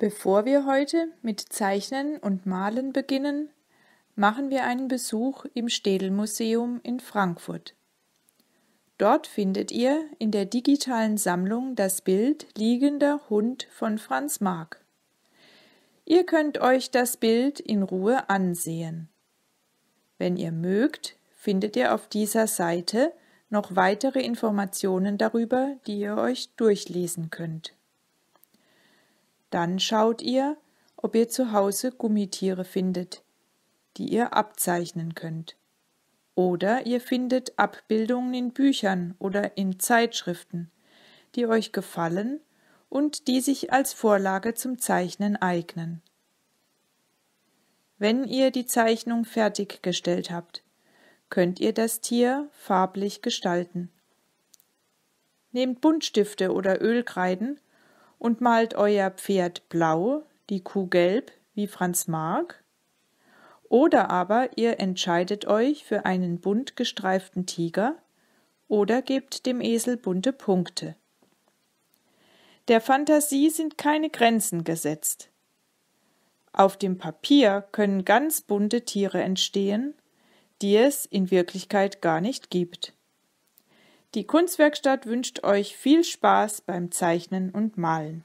Bevor wir heute mit Zeichnen und Malen beginnen, machen wir einen Besuch im Städel-Museum in Frankfurt. Dort findet ihr in der digitalen Sammlung das Bild Liegender Hund von Franz Marc. Ihr könnt euch das Bild in Ruhe ansehen. Wenn ihr mögt, findet ihr auf dieser Seite noch weitere Informationen darüber, die ihr euch durchlesen könnt. Dann schaut ihr, ob ihr zu Hause Gummitiere findet, die ihr abzeichnen könnt. Oder ihr findet Abbildungen in Büchern oder in Zeitschriften, die euch gefallen und die sich als Vorlage zum Zeichnen eignen. Wenn ihr die Zeichnung fertiggestellt habt, könnt ihr das Tier farblich gestalten. Nehmt Buntstifte oder Ölkreiden und malt euer Pferd blau, die Kuh gelb, wie Franz Marc? Oder aber ihr entscheidet euch für einen bunt gestreiften Tiger oder gebt dem Esel bunte Punkte. Der Fantasie sind keine Grenzen gesetzt. Auf dem Papier können ganz bunte Tiere entstehen, die es in Wirklichkeit gar nicht gibt. Die Kunstwerkstatt wünscht euch viel Spaß beim Zeichnen und Malen.